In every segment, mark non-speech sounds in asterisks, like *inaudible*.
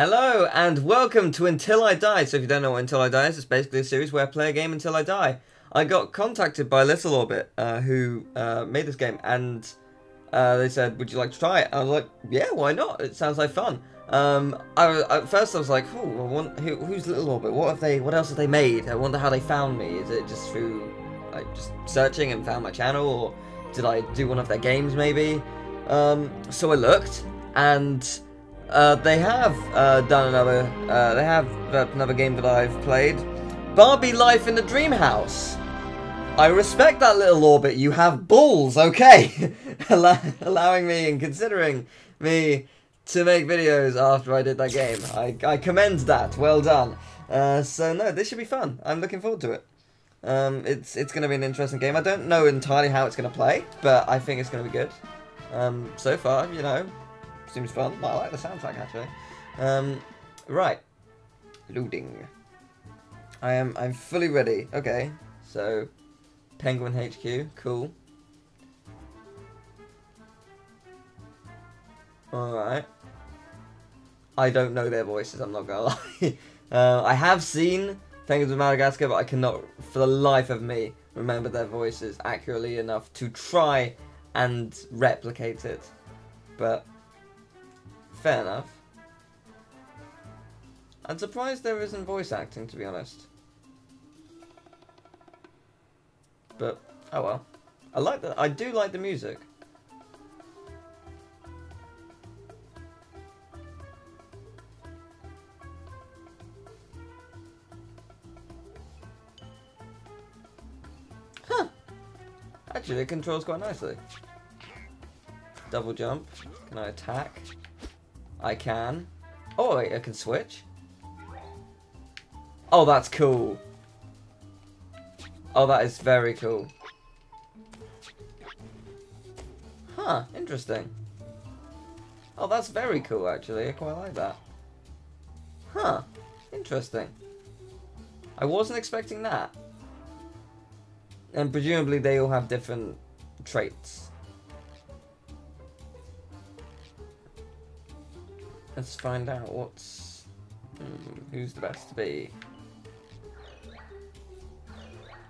Hello and welcome to Until I Die. So if you don't know what Until I Die is, it's basically a series where I play a game until I die. I got contacted by Little Orbit, uh, who uh, made this game, and uh, they said, "Would you like to try it?" I was like, "Yeah, why not? It sounds like fun." Um, I, at first I was like, "Oh, want, who, who's Little Orbit? What have they? What else have they made? I wonder how they found me. Is it just through like just searching and found my channel, or did I do one of their games maybe?" Um, so I looked, and uh, they have uh, done another. Uh, they have another game that I've played, Barbie Life in the Dream House. I respect that little orbit. You have balls, okay? *laughs* allowing me and considering me to make videos after I did that game. I, I commend that. Well done. Uh, so no, this should be fun. I'm looking forward to it. Um, it's it's going to be an interesting game. I don't know entirely how it's going to play, but I think it's going to be good. Um, so far, you know, Seems fun. I like the soundtrack actually. Um, right. Loading. I am I'm fully ready. Okay. So Penguin HQ, cool. Alright. I don't know their voices, I'm not gonna *laughs* lie. uh, I have seen Penguins of Madagascar, but I cannot, for the life of me, remember their voices accurately enough to try and replicate it. But Fair enough. I'm surprised there isn't voice acting, to be honest. But, oh well. I like that. I do like the music. Huh. Actually, it controls quite nicely. Double jump. Can I attack? I can. Oh, wait, I can switch? Oh, that's cool. Oh, that is very cool. Huh, interesting. Oh, that's very cool, actually. I quite like that. Huh, interesting. I wasn't expecting that. And presumably they all have different traits. Let's find out what's... Hmm, who's the best to be.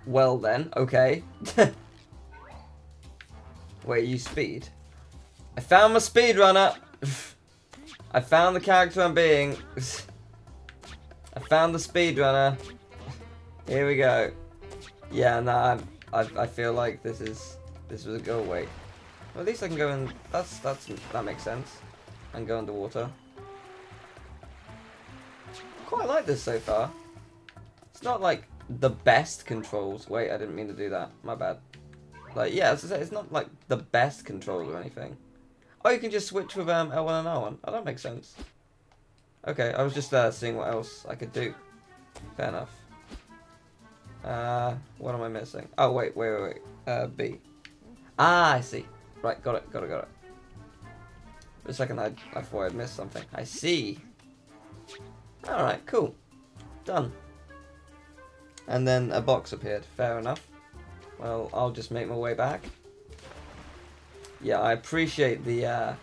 Well then, okay. *laughs* Wait, you speed? I found my speed runner! *laughs* I found the character I'm being. *laughs* I found the speedrunner. Here we go. Yeah, nah, I, I feel like this is this was a go away. Well, at least I can go in. That's that's that makes sense. And go underwater quite like this so far. It's not like the best controls. Wait, I didn't mean to do that. My bad. Like, yeah, as I say, it's not like the best controls or anything. Oh, you can just switch with um, L1 and R1. Oh, that makes sense. Okay, I was just uh, seeing what else I could do. Fair enough. Uh, what am I missing? Oh, wait, wait, wait, wait. Uh, B. Ah, I see. Right, got it, got it, got it. For a second, I, I thought I'd missed something. I see. Alright, cool. Done. And then a box appeared. Fair enough. Well, I'll just make my way back. Yeah, I appreciate the, uh...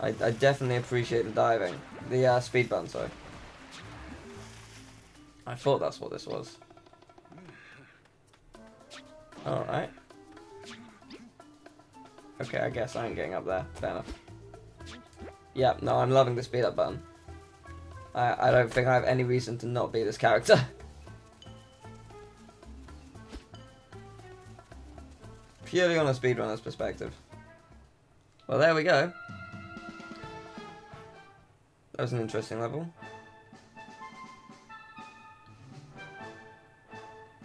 I, I definitely appreciate the diving. The, uh, speed button, sorry. I thought that's what this was. Alright. Okay, I guess I ain't getting up there. Fair enough. Yeah, no, I'm loving the speed up button. I, I don't think I have any reason to not be this character. *laughs* Purely on a speedrunner's perspective. Well, there we go. That was an interesting level.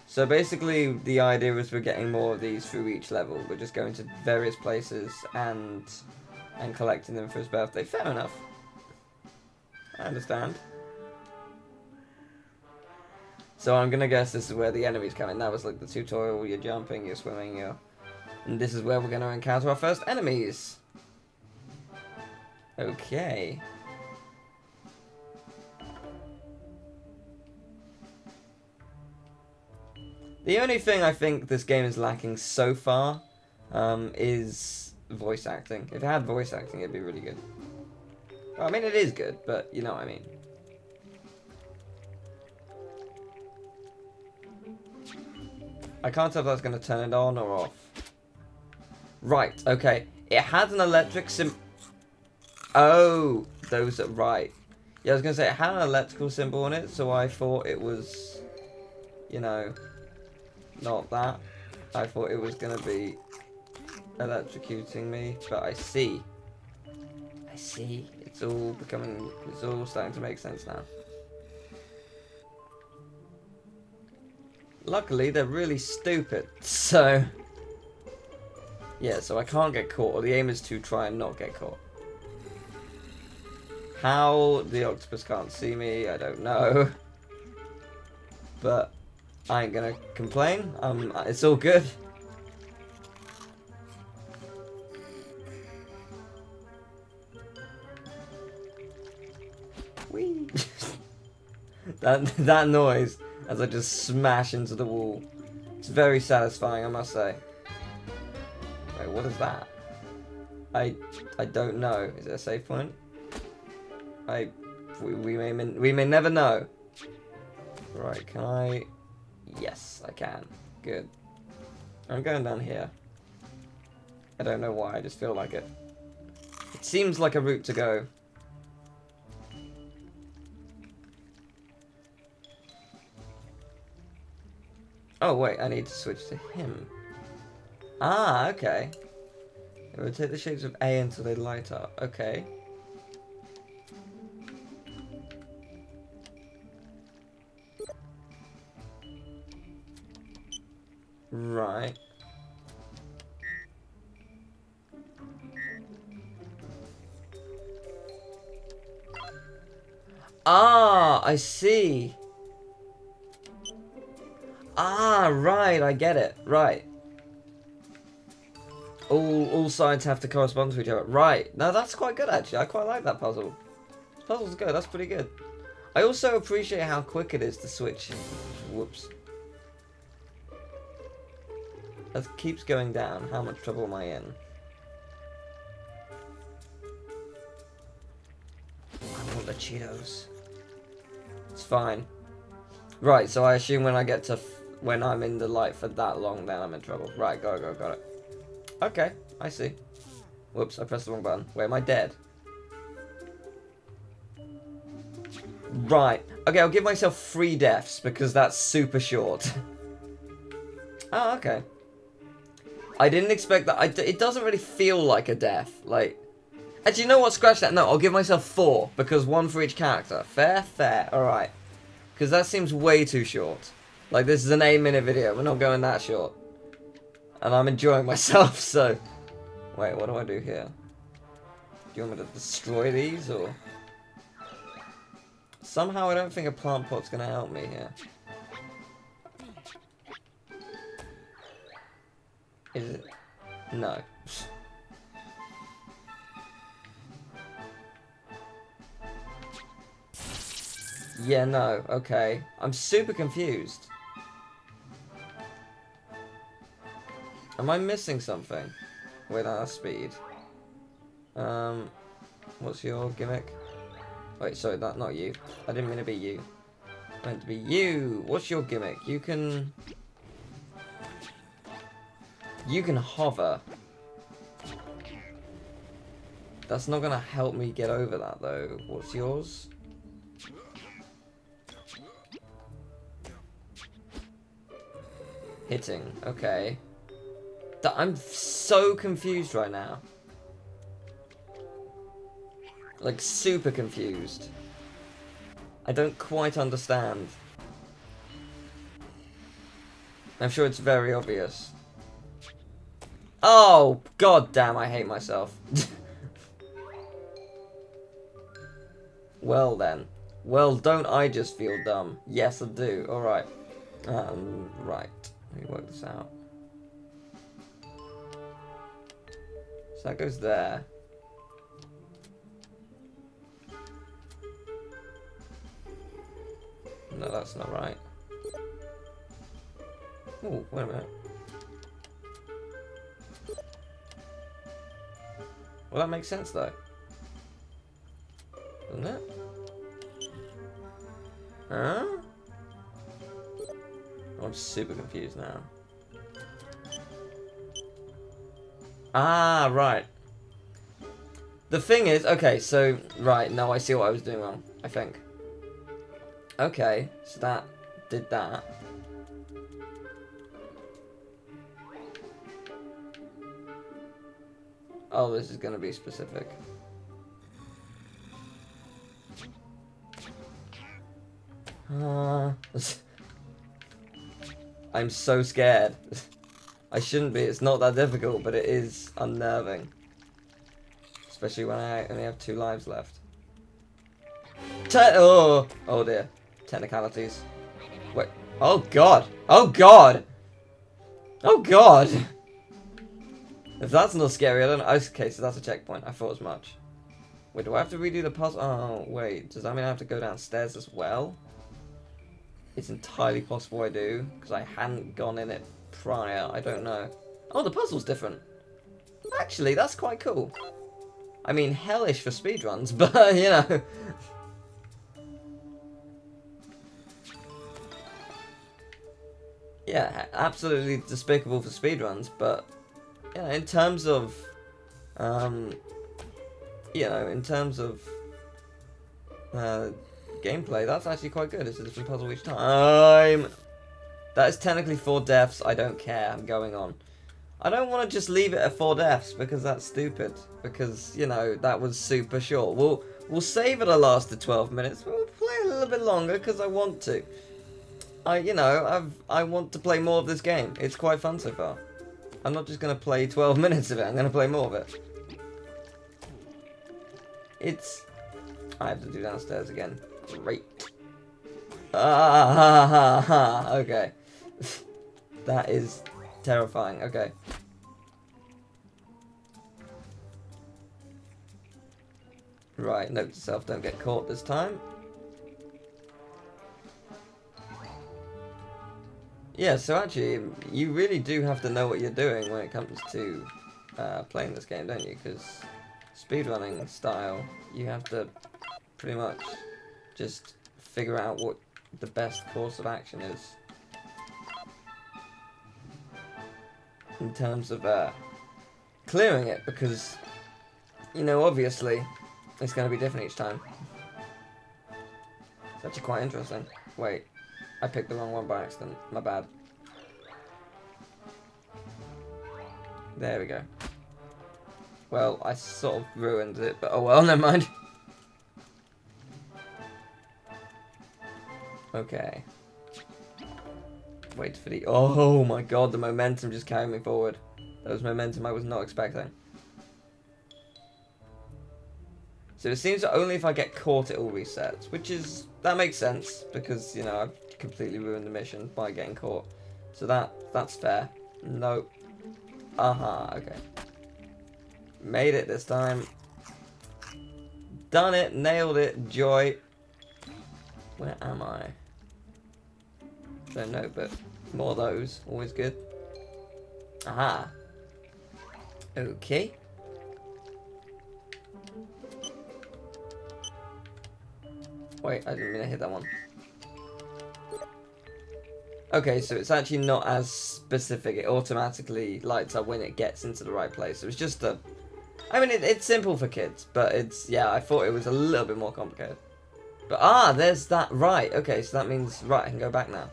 So basically, the idea is we're getting more of these through each level. We're just going to various places and and collecting them for his birthday. Fair enough. I understand. So I'm gonna guess this is where the enemies come in. That was like the tutorial, you're jumping, you're swimming, you're... And this is where we're gonna encounter our first enemies. Okay. The only thing I think this game is lacking so far um, is voice acting. If it had voice acting, it'd be really good. Well, I mean, it is good, but you know what I mean. I can't tell if that's going to turn it on or off. Right, okay. It had an electric sim... Oh, those are right. Yeah, I was going to say, it had an electrical symbol on it, so I thought it was, you know, not that. I thought it was going to be electrocuting me, but I see. I see. It's all becoming, it's all starting to make sense now. Luckily, they're really stupid, so... Yeah, so I can't get caught, or the aim is to try and not get caught. How the octopus can't see me, I don't know. But I ain't gonna complain. Um, it's all good. Whee! *laughs* that that noise as I just smash into the wall. It's very satisfying, I must say. Wait, what is that? I I don't know. Is it a safe point? I we, we may we may never know. Right, can I? Yes, I can. Good. I'm going down here. I don't know why. I just feel like it. It seems like a route to go. Oh, wait, I need to switch to him. Ah, okay. It will take the shapes of A until they light up. Okay. Right. Ah, I see. Ah, right, I get it. Right. All all sides have to correspond to each other. Right. Now that's quite good actually. I quite like that puzzle. Puzzle's good. That's pretty good. I also appreciate how quick it is to switch. Whoops. That keeps going down. How much trouble am I in? I want the Cheetos. It's fine. Right, so I assume when I get to when I'm in the light for that long, then I'm in trouble. Right, go, go, got it. Okay, I see. Whoops, I pressed the wrong button. Wait, am I dead? Right. Okay, I'll give myself three deaths because that's super short. oh, *laughs* okay. I didn't expect that. It doesn't really feel like a death. Like, actually, you know what? Scratch that. No, I'll give myself four because one for each character. Fair, fair. All right. Because that seems way too short. Like, this is an 8 minute video. We're not going that short. And I'm enjoying myself, *laughs* so... Wait, what do I do here? Do you want me to destroy these, or... Somehow I don't think a plant pot's gonna help me here. Is it? No. *laughs* yeah, no, okay. I'm super confused. Am I missing something? with our speed. Um, what's your gimmick? Wait, sorry, that not you. I didn't mean to be you. I meant to be you. What's your gimmick? You can... You can hover. That's not gonna help me get over that though. What's yours? Hitting. Okay. I'm so confused right now. Like, super confused. I don't quite understand. I'm sure it's very obvious. Oh, god damn, I hate myself. *laughs* well then. Well, don't I just feel dumb? Yes, I do. Alright. Um, right. Let me work this out. So that goes there. No, that's not right. Oh, wait a minute. Well, that makes sense, though. Doesn't it? Huh? I'm super confused now. Ah, right. The thing is, okay, so, right, now I see what I was doing wrong, I think. Okay, so that did that. Oh, this is going to be specific. Uh, *laughs* I'm so scared. *laughs* I shouldn't be, it's not that difficult, but it is unnerving. Especially when I only have two lives left. Te oh, oh dear. Technicalities. Wait. Oh god. Oh god. Oh god. If that's not scary, I don't know. Okay, so that's a checkpoint. I thought as much. Wait, do I have to redo the puzzle? Oh, wait. Does that mean I have to go downstairs as well? It's entirely possible I do, because I hadn't gone in it prior. I don't know. Oh, the puzzle's different. Actually, that's quite cool. I mean, hellish for speedruns, *laughs* but, you know. yeah, absolutely despicable for speedruns, but yeah, in terms of, um, you know, in terms of uh, gameplay, that's actually quite good. It's a different puzzle each time. That is technically four deaths. I don't care. I'm going on. I don't want to just leave it at four deaths because that's stupid. Because you know that was super short. We'll we'll save it a lasted 12 minutes. We'll play a little bit longer because I want to. I you know I've I want to play more of this game. It's quite fun so far. I'm not just going to play 12 *laughs* minutes of it, I'm going to play more of it. It's... I have to do downstairs again. Great. Ah, ha, ha, ha. Okay. That is terrifying. Okay. Right, note to self, don't get caught this time. Yeah, so actually, you really do have to know what you're doing when it comes to uh, playing this game, don't you? Because speedrunning style, you have to pretty much just figure out what the best course of action is. In terms of uh, clearing it, because, you know, obviously, it's going to be different each time. It's actually quite interesting. Wait. I picked the wrong one by accident. My bad. There we go. Well, I sort of ruined it, but oh well, *laughs* never mind. Okay. Wait for the... Oh my god, the momentum just carried me forward. That was momentum I was not expecting. So it seems that only if I get caught it all resets, which is... That makes sense, because, you know, I've completely ruined the mission by getting caught. So that that's fair. Nope. Uh -huh, okay. Made it this time. Done it, nailed it, joy. Where am I? Don't know, but more of those, always good. Aha. Okay. Wait, I didn't mean to hit that one. Okay, so it's actually not as specific. It automatically lights up when it gets into the right place. So it's just a... I mean, it, it's simple for kids, but it's... Yeah, I thought it was a little bit more complicated. But, ah, there's that... Right, okay, so that means... Right, I can go back now.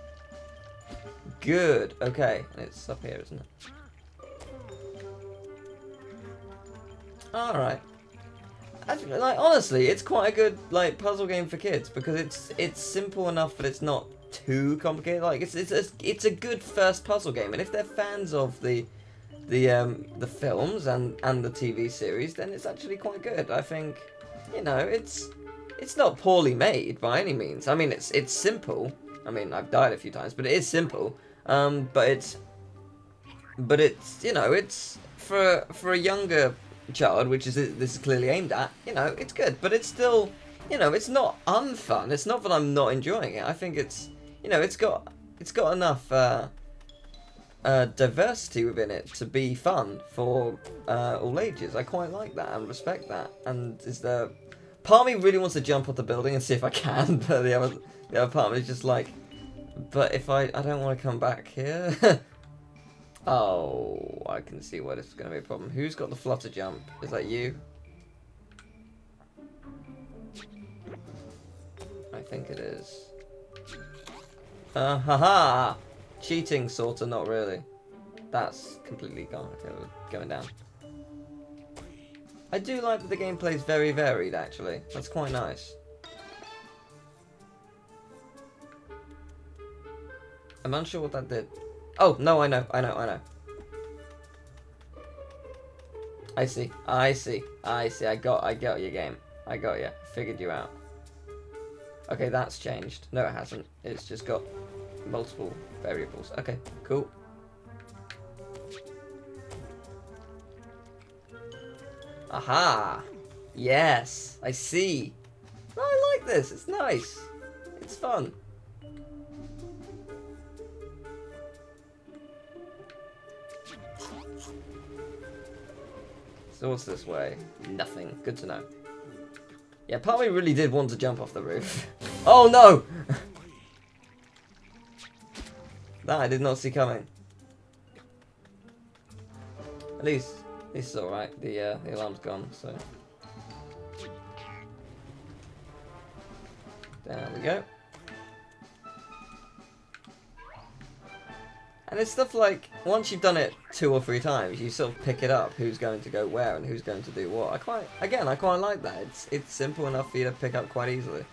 Good, okay. And it's up here, isn't it? Alright. Like, honestly, it's quite a good, like, puzzle game for kids, because it's it's simple enough but it's not too complicated. Like it's it's a, it's a good first puzzle game, and if they're fans of the the um, the films and and the TV series, then it's actually quite good. I think you know it's it's not poorly made by any means. I mean it's it's simple. I mean I've died a few times, but it is simple. Um, but it's but it's you know it's for for a younger child, which is this is clearly aimed at. You know it's good, but it's still you know it's not unfun. It's not that I'm not enjoying it. I think it's you know, it's got it's got enough uh, uh, diversity within it to be fun for uh, all ages. I quite like that and respect that. And is there part of me really wants to jump off the building and see if I can, *laughs* but the other the other part of me is just like But if I... I don't want to come back here. *laughs* oh, I can see why this is going to be a problem. Who's got the flutter jump? Is that you? I think it is. Uh, haha! Cheating, sorta, not really. That's completely gone. Okay, we're going down. I do like that the gameplay is very varied, actually. That's quite nice. I'm unsure what that did. Oh, no, I know, I know, I know. I see, I see, I see, I got, I got your game. I got you, figured you out. Okay, that's changed. No, it hasn't. It's just got multiple variables. Okay, cool. Aha! Yes, I see. I like this. It's nice. It's fun. So what's this way? Nothing. Good to know. Yeah, part really did want to jump off the roof. *laughs* oh no! *laughs* that I did not see coming. At least, this is alright. The, uh, the alarm's gone, so... There we go. And it's stuff like, once you've done it two or three times, you sort of pick it up, who's going to go where and who's going to do what. I quite, again, I quite like that. It's, it's simple enough for you to pick up quite easily.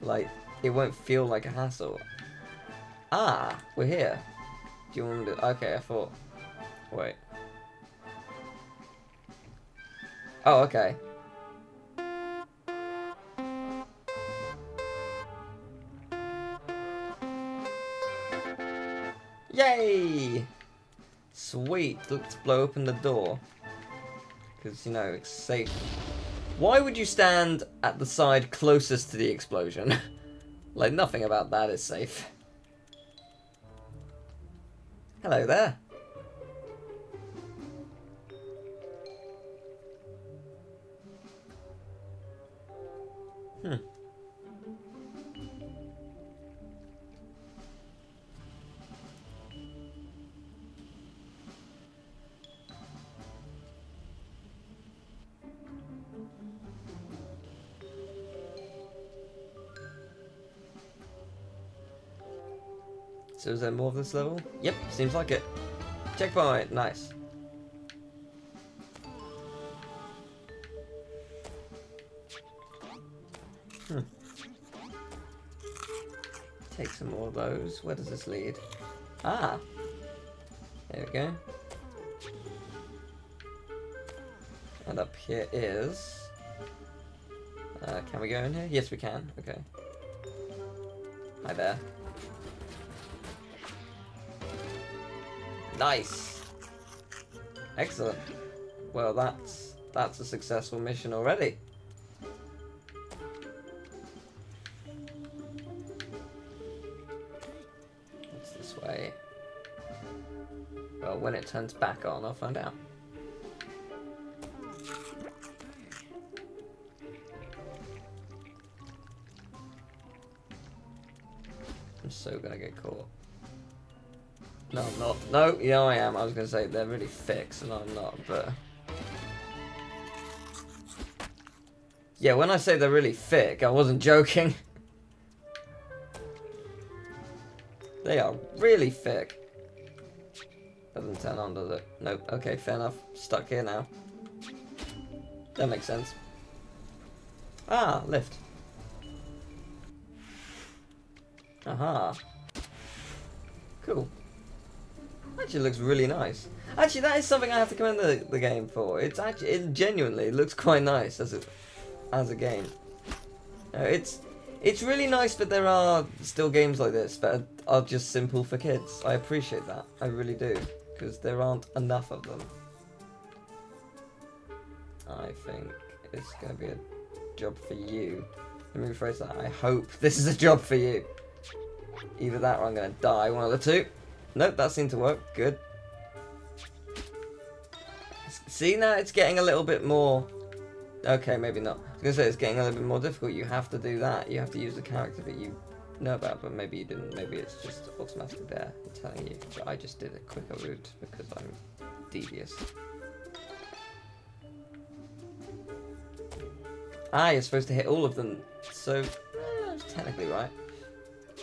Like, it won't feel like a hassle. Ah, we're here. Do you want to, okay, I thought, wait. Oh, okay. Yay! Sweet. Let's blow open the door. Because, you know, it's safe. Why would you stand at the side closest to the explosion? *laughs* like, nothing about that is safe. Hello there. Hmm. So is there more of this level? Yep, seems like it. Checkpoint, nice. Hmm. Take some more of those. Where does this lead? Ah! There we go. And up here is... Uh, can we go in here? Yes, we can. Okay. Hi there. Nice. Excellent. Well, that's that's a successful mission already. What's this way? Well, when it turns back on, I'll find out. No, I'm not. No, yeah, I am. I was going to say they're really fixed, and I'm not, but... Yeah, when I say they're really thick, I wasn't joking. *laughs* they are really thick. Doesn't turn on, does it? Nope. Okay, fair enough. Stuck here now. That makes sense. Ah, lift. Aha. Cool. Actually looks really nice. Actually, that is something I have to commend the, the game for. It's actually, it genuinely looks quite nice as a, as a game. Uh, it's, it's really nice that there are still games like this that are, are just simple for kids. I appreciate that. I really do. Because there aren't enough of them. I think it's going to be a job for you. Let me rephrase that. I hope this is a job for you. Either that or I'm going to die, one of the two. Nope, that seemed to work. Good. See, now it's getting a little bit more... Okay, maybe not. I was going to say it's getting a little bit more difficult. You have to do that. You have to use the character that you know about, but maybe you didn't. Maybe it's just automatically there telling you. But I just did a quicker route because I'm devious. Ah, you're supposed to hit all of them, so eh, technically right.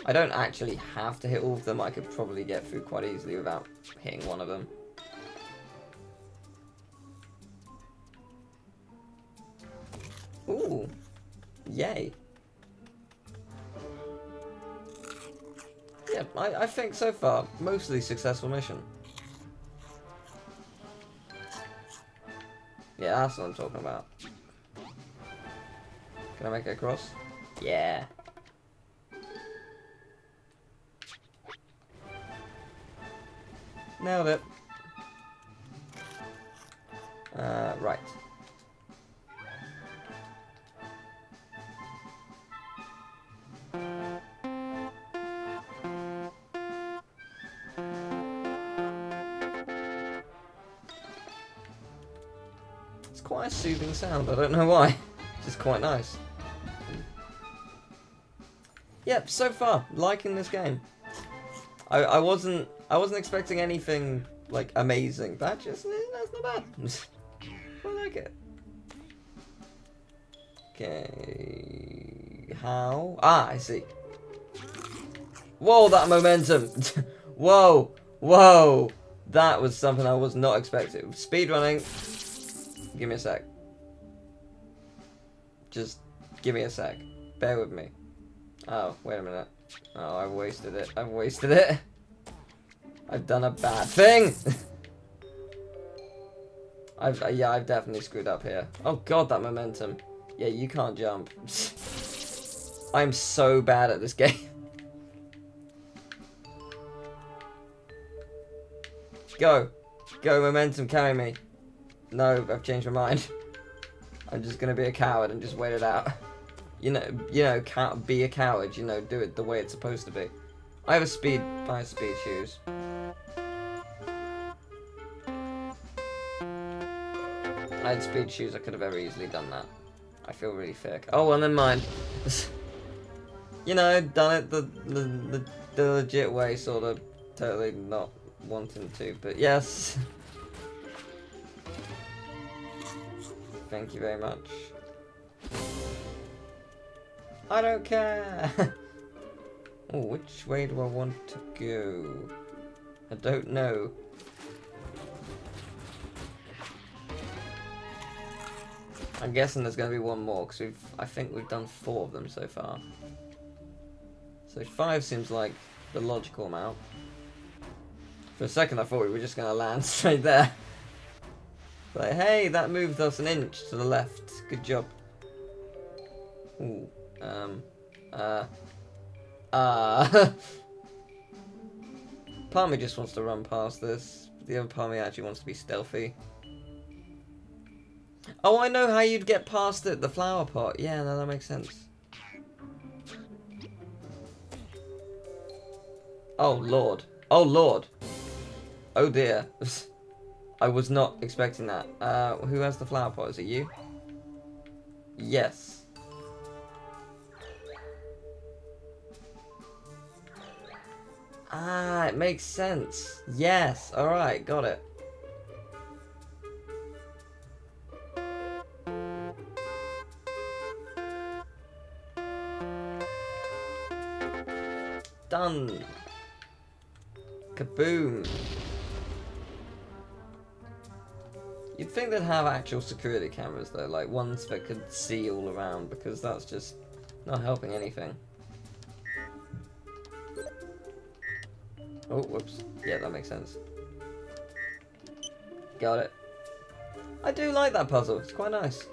I don't actually have to hit all of them. I could probably get through quite easily without hitting one of them. Ooh, yay. Yeah, I, I think so far, mostly successful mission. Yeah, that's what I'm talking about. Can I make it across? Yeah. Nailed it. Uh, right. It's quite a soothing sound, I don't know why. It's just quite nice. Yep, so far, liking this game. I, I wasn't I wasn't expecting anything like amazing. That just that's not bad. *laughs* I like it. Okay, how? Ah, I see. Whoa, that momentum! *laughs* whoa, whoa! That was something I was not expecting. Speed running. Give me a sec. Just give me a sec. Bear with me. Oh, wait a minute. Oh, I've wasted it. I've wasted it. *laughs* I've done a bad thing. *laughs* I've uh, yeah, I've definitely screwed up here. Oh god, that momentum. Yeah, you can't jump. *laughs* I'm so bad at this *laughs* game. Go. Go, momentum, carry me. No, I've changed my mind. I'm just gonna be a coward and just wait it out. You know, you know, can't be a coward, you know, do it the way it's supposed to be. I have a speed, I have speed shoes. I had speed shoes, I could have very easily done that. I feel really thick. Oh, well, then mine. *laughs* you know, done it the, the, the, the legit way, sort of. Totally not wanting to, but yes. Thank you very much. I don't care! *laughs* oh, which way do I want to go? I don't know. I'm guessing there's going to be one more, because we've, I think we've done four of them so far. So five seems like the logical amount. For a second I thought we were just going to land *laughs* straight there. Like, hey, that moved us an inch to the left. Good job. Ooh, um, uh, uh. *laughs* part me just wants to run past this. The other part me actually wants to be stealthy. Oh, I know how you'd get past it, the flower pot. Yeah, no, that makes sense. Oh, Lord. Oh, Lord. Oh, dear. *laughs* I was not expecting that. Uh, who has the flower pot? Is it you? Yes. Ah, it makes sense. Yes. Alright, got it. Done. Kaboom. You'd think they'd have actual security cameras though, like ones that could see all around, because that's just not helping anything. Oh, whoops. Yeah, that makes sense. Got it. I do like that puzzle, it's quite nice.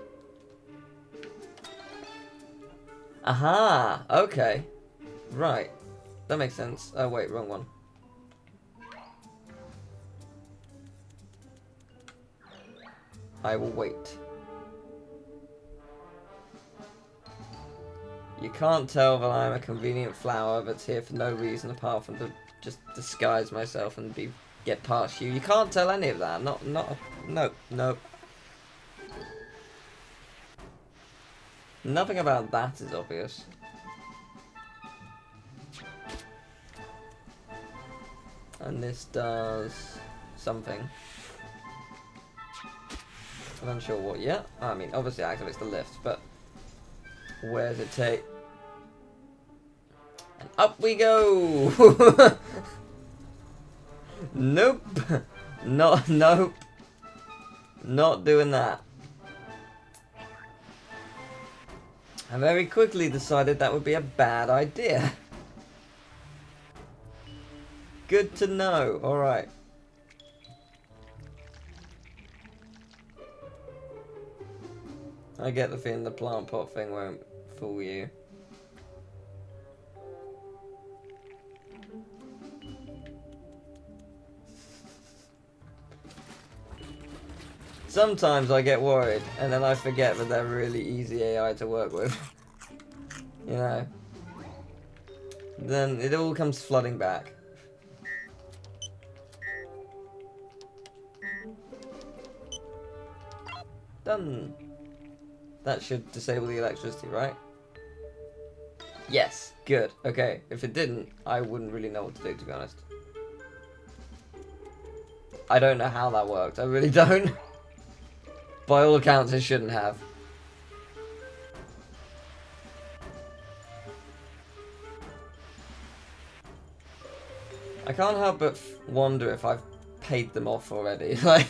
Aha! Okay. Right. That makes sense. Oh wait, wrong one. I will wait. You can't tell that I'm a convenient flower that's here for no reason apart from to just disguise myself and be get past you. You can't tell any of that. Not, not, no, no. Nothing about that is obvious. And this does something. I'm unsure what yet. I mean, obviously it activates the lift, but where does it take? And up we go! *laughs* nope. Not, nope. Not doing that. I very quickly decided that would be a bad idea. Good to know. Alright. I get the feeling the plant pot thing won't fool you. Sometimes I get worried, and then I forget that they're really easy AI to work with. *laughs* you know. Then it all comes flooding back. Done. That should disable the electricity, right? Yes, good. Okay, if it didn't, I wouldn't really know what to do, to be honest. I don't know how that worked. I really *laughs* don't. By all accounts, it shouldn't have. I can't help but wonder if I've paid them off already. *laughs* Like,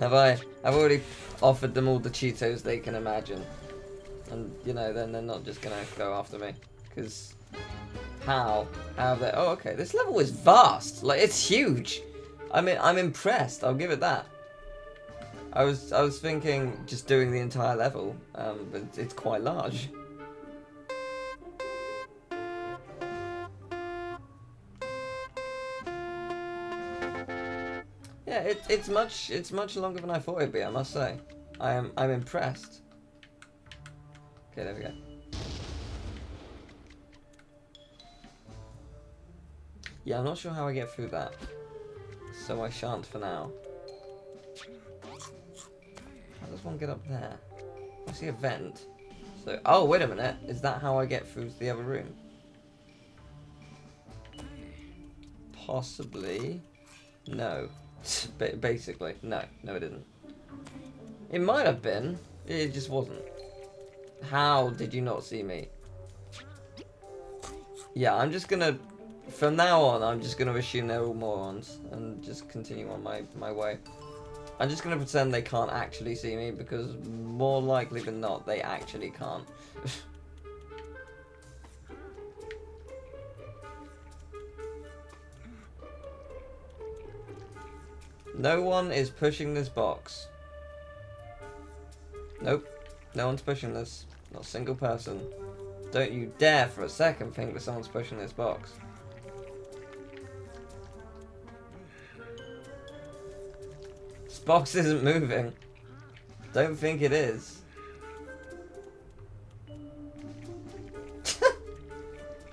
have I? I've already offered them all the Cheetos they can imagine. And, you know, then they're not just gonna go after me. Because, how? How have they... Oh, okay, this level is vast. Like, it's huge. I mean, I'm impressed. I'll give it that. I was I was thinking just doing the entire level, um, but it's quite large. It, it's much it's much longer than I thought it'd be. I must say, I am I'm impressed. Okay, there we go. Yeah, I'm not sure how I get through that, so I shan't for now. How does one get up there? I see a vent. So, oh, wait a minute. Is that how I get through to the other room? Possibly. No. *laughs* Basically. No. No, it didn't. It might have been. It just wasn't. How did you not see me? Yeah, I'm just gonna... From now on, I'm just gonna assume they're all morons. And just continue on my, my way. I'm just to pretend they can't actually see me because more likely than not, they actually can't. *laughs* no one is pushing this box. Nope. No one's pushing this. Not a single person. Don't you dare for a second think that someone's pushing this box. This box isn't moving. Don't think it is. *laughs*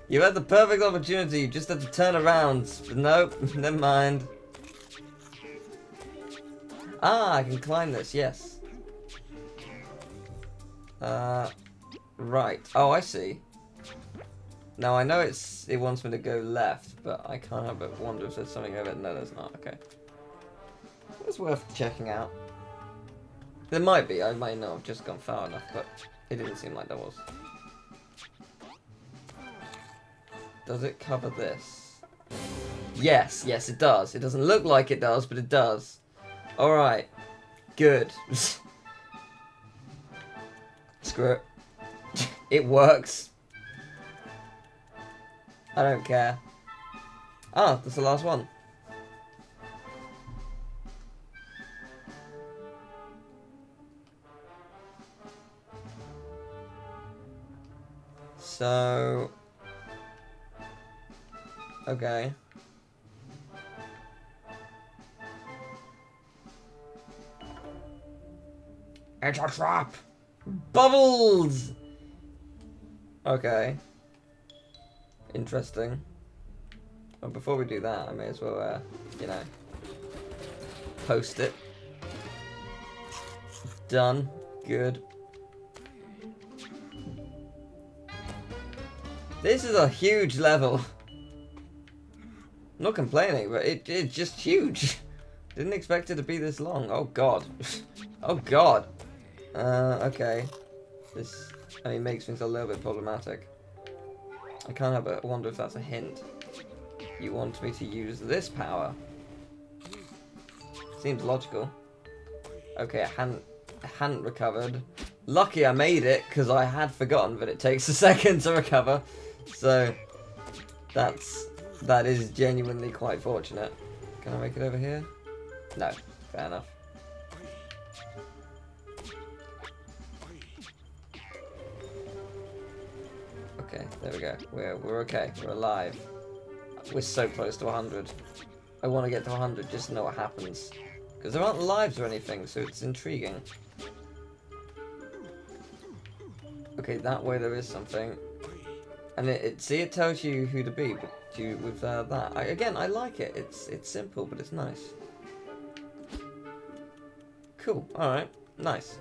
you had the perfect opportunity, you just had to turn around. But nope, *laughs* never mind. Ah, I can climb this, yes. Uh, right. Oh, I see. Now, I know it's it wants me to go left, but I can't help but wonder if there's something over it. No, there's not. Okay. It's worth checking out. There might be, I might not have just gone far enough, but it didn't seem like there was. Does it cover this? Yes, yes it does. It doesn't look like it does, but it does. Alright. Good. Screw it. it works. I don't care. Ah, that's the last one. So... Okay. It's a trap! Bubbles! Okay. Interesting. Well, before we do that, I may as well, uh, you know, post it. Done. Good. This is a huge level. Not complaining, but it, it's just huge. *laughs* Didn't expect it to be this long. Oh god. *laughs* oh god. Uh, okay. This I mean, makes things a little bit problematic. I can't help but wonder if that's a hint. You want me to use this power. Seems logical. Okay, I hadn't, I hadn't recovered. Lucky I made it, because I had forgotten that it takes a *laughs* second to recover. So, that's, that is genuinely quite fortunate. Can I make it over here? No, fair enough. Okay, there we go. We're, we're okay. We're alive. We're so close to 100. I want to get to 100 just to know what happens. Because there aren't lives or anything, so it's intriguing. Okay, that way there is something. And it, it see, it tells you who to be, but you with uh, that. I, again, I like it. It's it's simple, but it's nice. Cool. All right. Nice.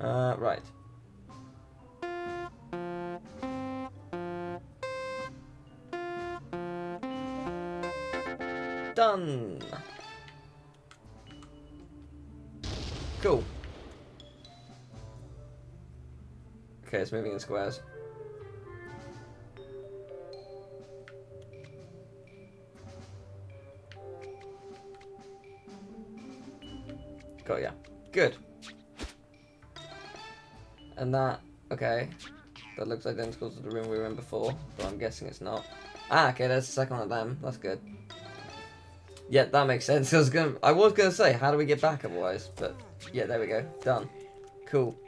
Uh, right. Done. Cool. Okay, it's moving in squares. Got ya. Good. And that, okay. That looks identical to the room we were in before, but I'm guessing it's not. Ah, okay, there's the second one of them. That's good. Yeah, that makes sense. *laughs* I was gonna, I was gonna say, how do we get back otherwise? But yeah, there we go. Done. Cool.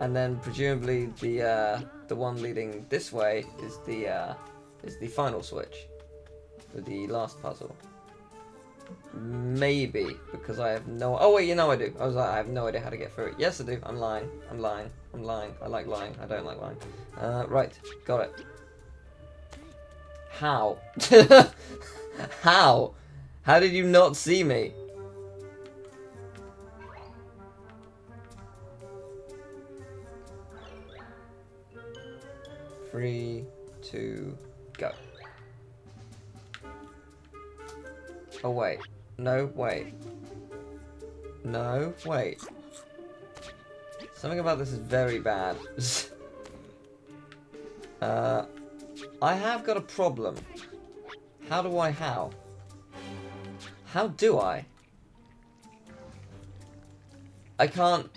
And then presumably the uh, the one leading this way is the uh, is the final switch for the last puzzle. Maybe because I have no. Oh wait, you know I do. I was like, I have no idea how to get through it. Yes, I do. I'm lying. I'm lying. I'm lying. I like lying. I don't like lying. Uh, right, got it. How? *laughs* how? How did you not see me? Three, two, go. Oh, wait. No, wait. No, wait. Something about this is very bad. *laughs* uh, I have got a problem. How do I how? How do I? I can't...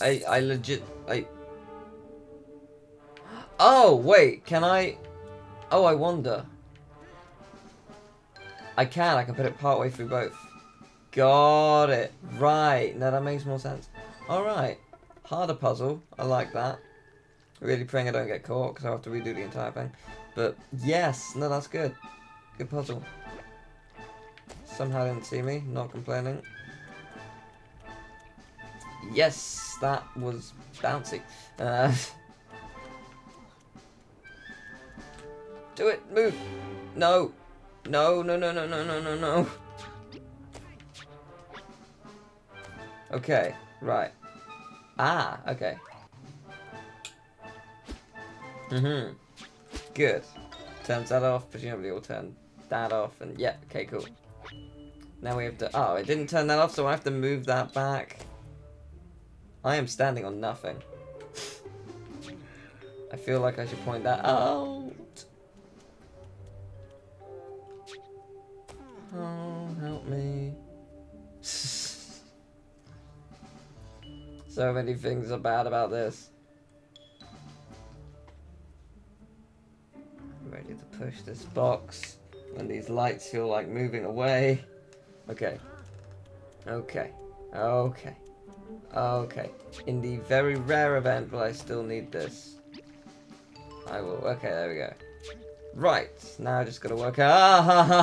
I, I legit... I... Oh, wait, can I... Oh, I wonder. I can, I can put it partway through both. Got it. Right, now that makes more sense. Alright, harder puzzle, I like that. Really praying I don't get caught, because I have to redo the entire thing. But, yes, no, that's good. Good puzzle. Somehow didn't see me, not complaining. Yes, that was bouncy. Uh, *laughs* Do it. Move. No. No, no, no, no, no, no, no, no. Okay. Right. Ah, okay. Mm-hmm. Good. Turns that off. Presumably we'll turn that off. And yeah, okay, cool. Now we have to... Oh, it didn't turn that off, so I have to move that back. I am standing on nothing. *laughs* I feel like I should point that out. Oh, help me. *laughs* so many things are bad about this. Ready to push this box when these lights feel like moving away. Okay. Okay. Okay. Okay. In the very rare event but I still need this, I will. Okay, there we go. Right, now I just gotta work out. Ah, ha, ha,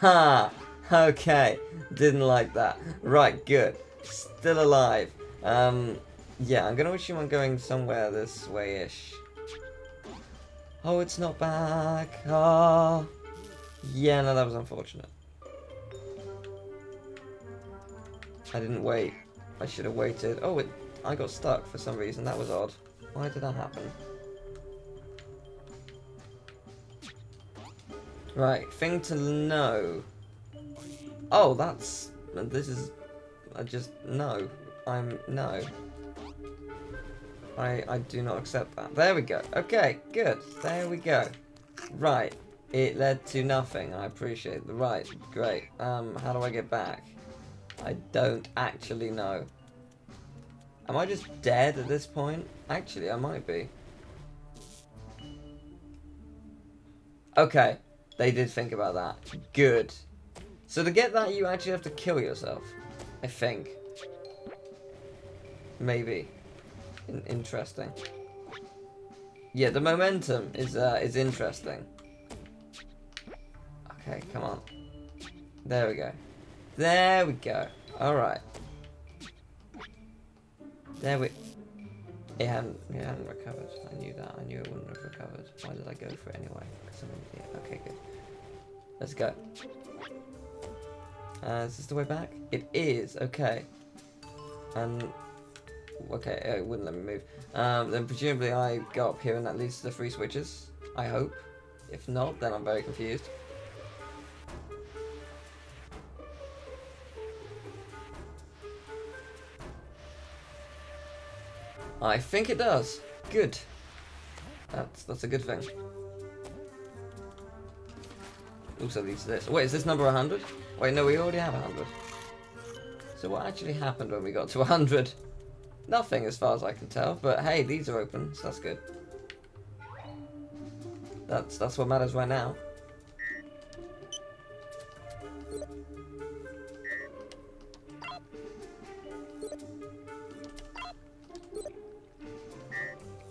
ha, ha. Okay, didn't like that. Right, good. Still alive. Um, yeah, I'm gonna you on going somewhere this way-ish. Oh, it's not back. Oh. Yeah, no, that was unfortunate. I didn't wait. I should have waited. Oh, it, I got stuck for some reason. That was odd. Why did that happen? Right, thing to know. Oh, that's... This is... I just... No. I'm... No. I, I do not accept that. There we go. Okay, good. There we go. Right. It led to nothing. I appreciate the right. Great. Um, how do I get back? I don't actually know. Am I just dead at this point? Actually, I might be. Okay. They did think about that. Good. So to get that, you actually have to kill yourself. I think. Maybe. In interesting. Yeah, the momentum is uh, is interesting. Okay, come on. There we go. There we go. Alright. There we... It hadn't, it hadn't recovered. I knew that. I knew it wouldn't have recovered. Why did I go for it anyway? Because I'm an idiot. Okay, good. Let's go. Uh, is this the way back? It is. Okay. And... Okay, it wouldn't let me move. Um, then presumably I go up here and that leads to the three switches. I hope. If not, then I'm very confused. I think it does. Good. That's that's a good thing. Also leads to this. Wait, is this number 100? Wait, no, we already have 100. So what actually happened when we got to 100? Nothing as far as I can tell, but hey, these are open, so that's good. That's that's what matters right now.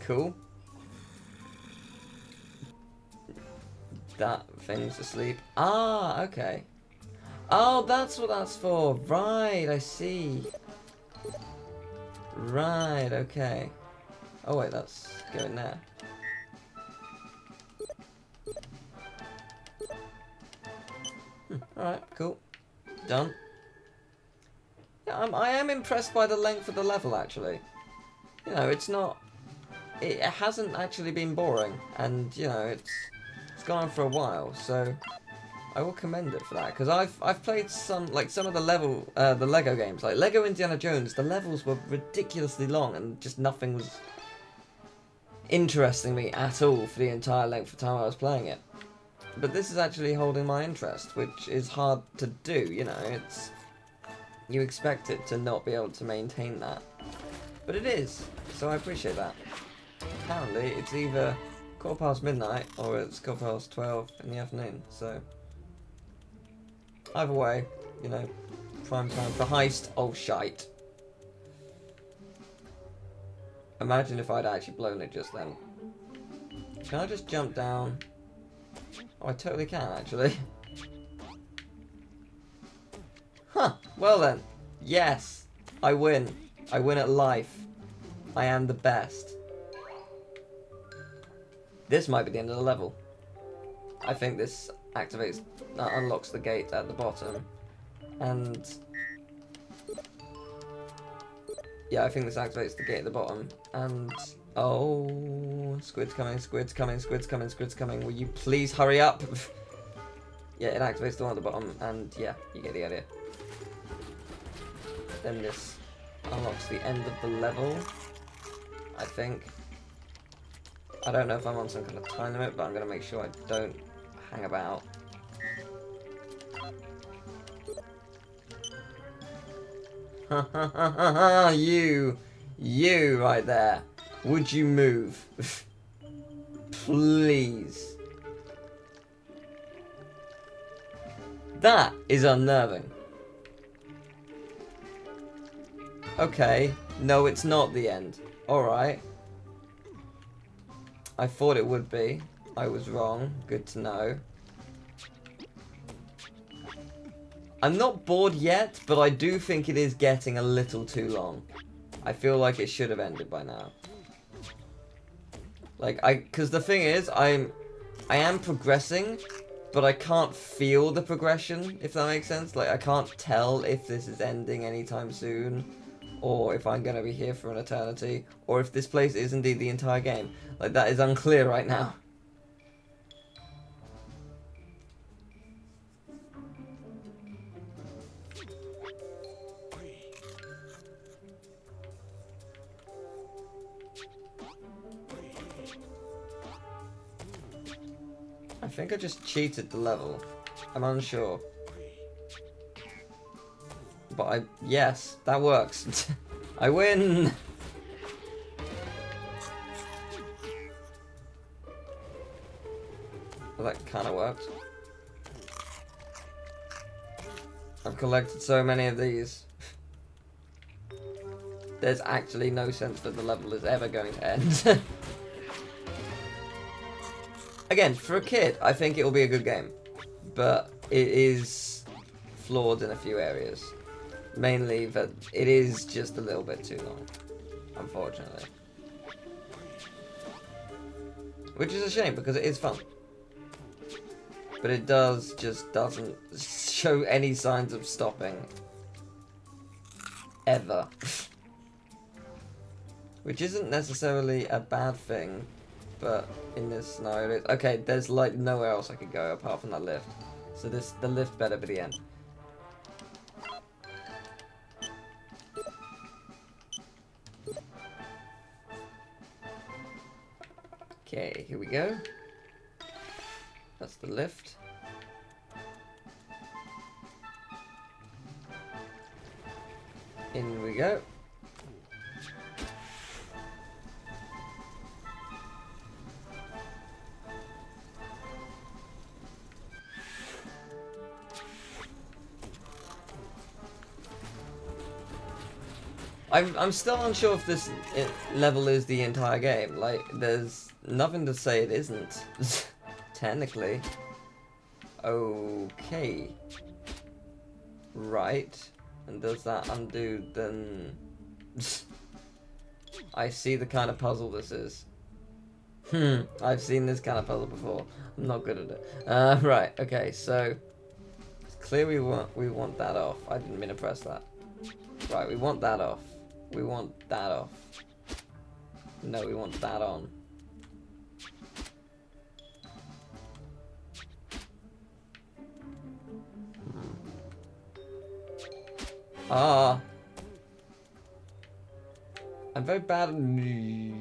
Cool. That thing's asleep. Ah, okay. Oh, that's what that's for. Right, I see. Right, okay. Oh wait, that's going there. Hmm, Alright, cool. Done. Yeah, I'm, I am impressed by the length of the level, actually. You know, it's not it hasn't actually been boring, and you know it's it's gone on for a while, so I will commend it for that because I've I've played some like some of the level uh, the Lego games like Lego Indiana Jones. The levels were ridiculously long and just nothing was interesting me at all for the entire length of time I was playing it. But this is actually holding my interest, which is hard to do. You know, it's you expect it to not be able to maintain that, but it is. So I appreciate that apparently it's either quarter past midnight or it's quarter past 12 in the afternoon, so either way, you know, prime time for heist, oh shite. Imagine if I'd actually blown it just then. Can I just jump down? Oh, I totally can, actually. *laughs* Huh, well then. Yes, I win. I win at life. I am the best. This might be the end of the level. I think this activates, uh, unlocks the gate at the bottom. And... Yeah, I think this activates the gate at the bottom. And... Oh, squid's coming, squid's coming, squid's coming, squid's coming. Will you please hurry up? *laughs* yeah, it activates the one at the bottom, and yeah, you get the idea. Then this unlocks the end of the level, I think. I don't know if I'm on some kind of time limit, but I'm going to make sure I don't hang about. *laughs* you, you right there. Would you move? *laughs* Please. That is unnerving. Okay. No, it's not the end. Alright. I thought it would be. I was wrong. Good to know. I'm not bored yet, but I do think it is getting a little too long. I feel like it should have ended by now. Like, I... Because the thing is, I'm... I am progressing, but I can't feel the progression, if that makes sense. Like, I can't tell if this is ending anytime soon or if I'm going to be here for an eternity, or if this place is indeed the entire game. Like, that is unclear right now. I think I just cheated the level. I'm unsure. But I, yes, that works. *laughs* I win! Well, that kind of worked. I've collected so many of these. *laughs* There's actually no sense that the level is ever going to end. *laughs* Again, for a kid, I think it will be a good game. But it is flawed in a few areas. Mainly that it is just a little bit too long. Unfortunately. Which is a shame, because it is fun. But it does, just doesn't show any signs of stopping. Ever. *laughs* Which isn't necessarily a bad thing, but in this scenario, okay, there's like nowhere else I could go apart from that lift. So this, the lift better be the end. Okay, here we go. That's the lift. In we go. I'm, I'm still unsure if this uh, level is the entire game. Like, there's nothing to say it isn't. *laughs* Technically. Okay. Right. And does that undo then... *laughs* I see the kind of puzzle this is. Hmm, I've seen this kind of puzzle before. I'm not good at it. Uh, *laughs* right, okay, so... It's clear we want, we want that off. I didn't mean to press that. Right, we want that off. We want that off. No, we want that on. Ah. I'm very bad at...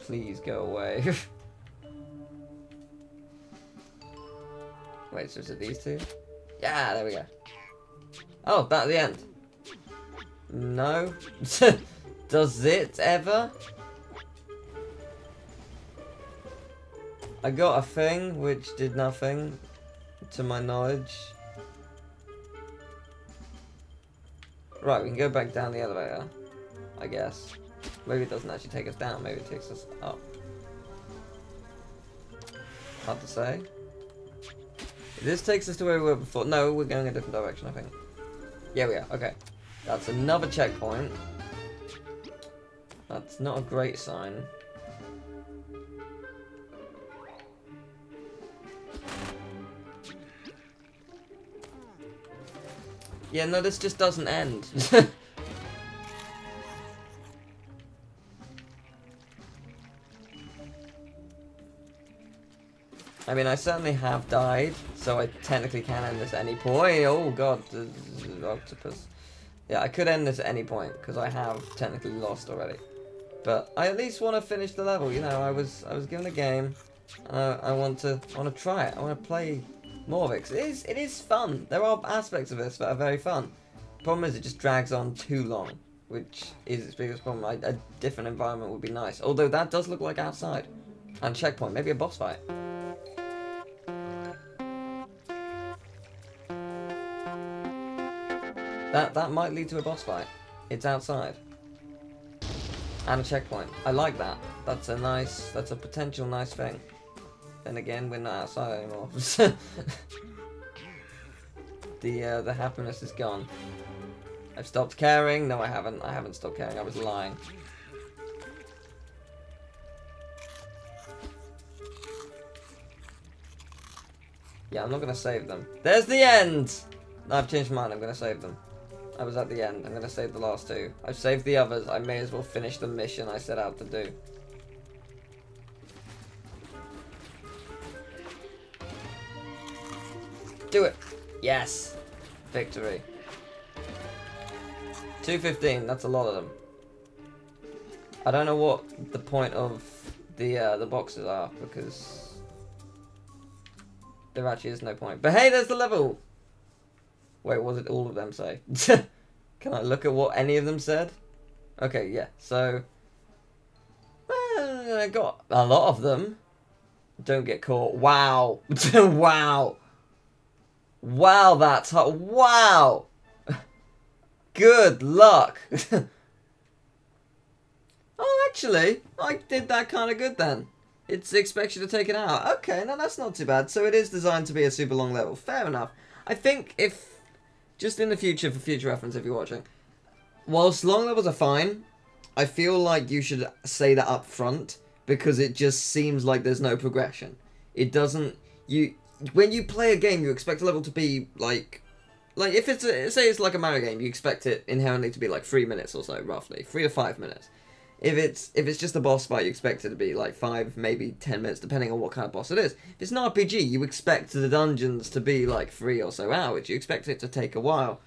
Please go away. *laughs* Wait, so is it these two? Yeah, there we go. Oh, that at the end. No. *laughs* Does it ever? I got a thing which did nothing to my knowledge. Right, we can go back down the elevator, I guess. Maybe it doesn't actually take us down, maybe it takes us up. Hard to say. This takes us to where we were before. No, we're going a different direction, I think. Yeah, we are. Okay. That's another checkpoint. That's not a great sign. Yeah, no, this just doesn't end. *laughs* I mean, I certainly have died, so I technically can end this at any point. Oh god, octopus. Yeah, I could end this at any point, because I have technically lost already. But I at least want to finish the level, you know, I was I was given a game, and I, I want to I want to try it, I want to play Morvix. It is, it is fun. There are aspects of this that are very fun. Problem is, it just drags on too long, which is its biggest problem. A, a different environment would be nice. Although that does look like outside. And checkpoint, maybe a boss fight. That that might lead to a boss fight. It's outside. And a checkpoint. I like that. That's a nice, that's a potential nice thing. Then again, we're not outside anymore. *laughs* the uh, the happiness is gone. I've stopped caring. No, I haven't. I haven't stopped caring. I was lying. Yeah, I'm not going to save them. There's the end! I've changed my mind. I'm going to save them. I was at the end. I'm going to save the last two. I've saved the others. I may as well finish the mission I set out to do. Do it. Yes. Victory. 215, that's a lot of them. I don't know what the point of the uh, the boxes are because there actually is no point. But hey, there's the level. Wait, what did all of them say? *laughs* Can I look at what any of them said? Okay, yeah. So uh, I got a lot of them. Don't get caught. Wow. *laughs* wow. Wow, that's hot. Wow. *laughs* Good luck. *laughs* oh, actually, I did that kind of good then. It expects you to take it out. Okay, no, that's not too bad. So it is designed to be a super long level. Fair enough. I think if, just in the future, for future reference, if you're watching, whilst long levels are fine, I feel like you should say that up front because it just seems like there's no progression. It doesn't. You when you play a game, you expect a level to be like, like if it's a, say it's like a Mario game, you expect it inherently to be like three minutes or so, roughly three to five minutes. If it's if it's just a boss fight, you expect it to be like five, maybe ten minutes, depending on what kind of boss it is. If it's an RPG, you expect the dungeons to be like three or so hours. You expect it to take a while.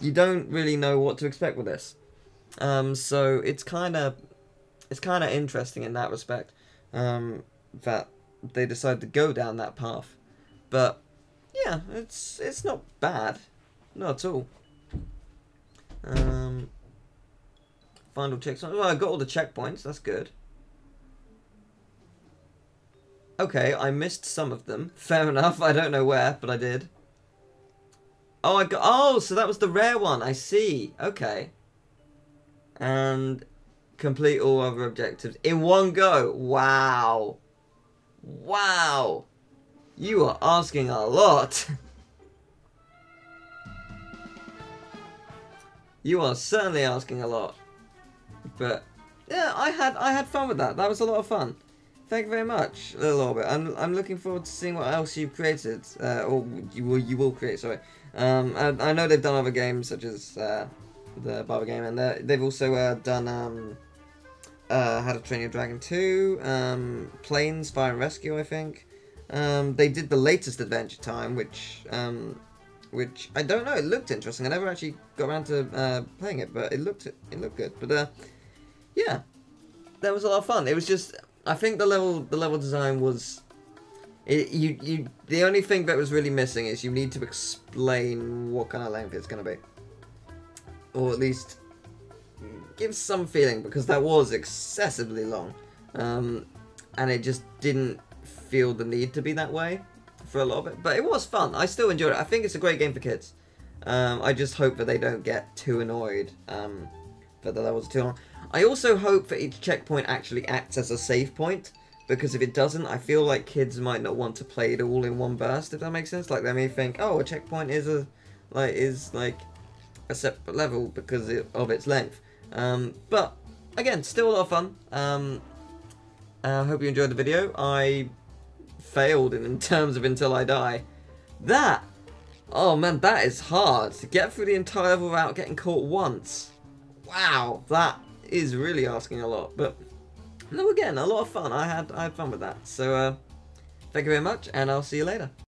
You don't really know what to expect with this. Um, so it's kind of it's kind of interesting in that respect um, that they decide to go down that path. But yeah, it's it's not bad, not at all. Um, final checks. Well, I got all the checkpoints. That's good. Okay, I missed some of them. *laughs* Fair enough. I don't know where, but I did. Oh, I got. Oh, so that was the rare one. I see. Okay and complete all other objectives in one go. Wow. Wow. You are asking a lot. you are certainly asking a lot. But yeah, I had I had fun with that. That was a lot of fun. Thank you very much, Little Orbit. I'm I'm looking forward to seeing what else you've created, uh, or you will you will create. Sorry. Um, I, I know they've done other games such as uh, the Barbie game, and they've also uh, done um, uh, How to Train Your Dragon 2, um, Planes Fire and Rescue, I think. Um, they did the latest Adventure Time, which um, which I don't know. It looked interesting. I never actually got around to uh, playing it, but it looked it looked good. But uh, yeah, that was a lot of fun. It was just I think the level the level design was. It, you you the only thing that was really missing is you need to explain what kind of length it's going to be or at least give some feeling because that was excessively long um, and it just didn't feel the need to be that way for a lot of it but it was fun. I still enjoyed it. I think it's a great game for kids. Um, I just hope that they don't get too annoyed um, that the levels too long. I also hope that each checkpoint actually acts as a save point because if it doesn't I feel like kids might not want to play it all in one burst if that makes sense. Like they may think oh a checkpoint is a like is like a separate level because of its length. Um, but again, still a lot of fun. Um, I uh, hope you enjoyed the video. I failed in, in terms of Until I Die. That, oh man, that is hard. To get through the entire level without getting caught once. Wow, that is really asking a lot. But no, again, a lot of fun. I had I had fun with that. So uh, thank you very much, and I'll see you later.